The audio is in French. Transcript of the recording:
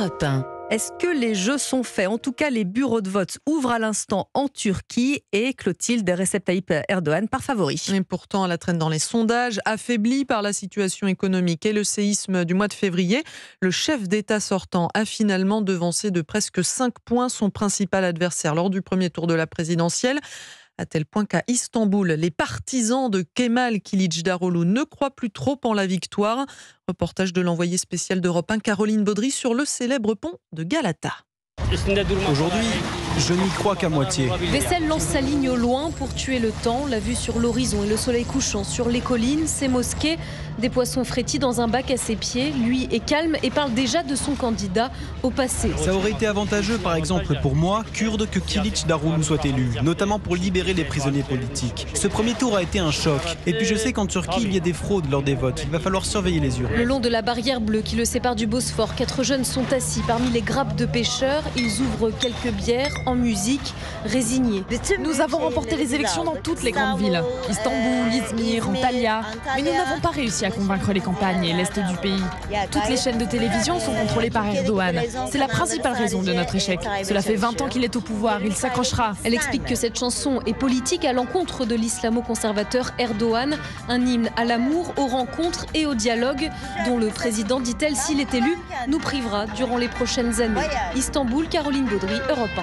Europe 1. Est-ce que les jeux sont faits? En tout cas, les bureaux de vote ouvrent à l'instant en Turquie et Clotilde Recep Tayyip Erdogan par favori. Et pourtant, la traîne dans les sondages, affaiblie par la situation économique et le séisme du mois de février, le chef d'État sortant a finalement devancé de presque 5 points son principal adversaire lors du premier tour de la présidentielle à tel point qu'à Istanbul, les partisans de Kemal Kılıçdaroğlu ne croient plus trop en la victoire. Reportage de l'envoyé spécial d'Europe 1, Caroline Baudry, sur le célèbre pont de Galata. Aujourd'hui, je n'y crois qu'à moitié. Vessel lance sa ligne au loin pour tuer le temps. La vue sur l'horizon et le soleil couchant sur les collines, ses mosquées, des poissons frétils dans un bac à ses pieds. Lui est calme et parle déjà de son candidat au passé. Ça aurait été avantageux, par exemple, pour moi, kurde, que Kilic soit élu, notamment pour libérer les prisonniers politiques. Ce premier tour a été un choc. Et puis je sais qu'en Turquie, il y a des fraudes lors des votes. Il va falloir surveiller les urnes. Le long de la barrière bleue qui le sépare du Bosphore, quatre jeunes sont assis parmi les grappes de pêcheurs. Ils ouvrent quelques bières en musique, résignés. Nous avons remporté les élections dans toutes les grandes villes. Istanbul, Izmir, Antalya. Mais nous n'avons pas réussi à convaincre les campagnes et l'Est du pays. Toutes les chaînes de télévision sont contrôlées par Erdogan. C'est la principale raison de notre échec. Cela fait 20 ans qu'il est au pouvoir, il s'accrochera. Elle explique que cette chanson est politique à l'encontre de l'islamo-conservateur Erdogan, un hymne à l'amour, aux rencontres et au dialogue, dont le président, dit-elle, s'il est élu, nous privera durant les prochaines années. Istanbul, Caroline Baudry, Europe 1.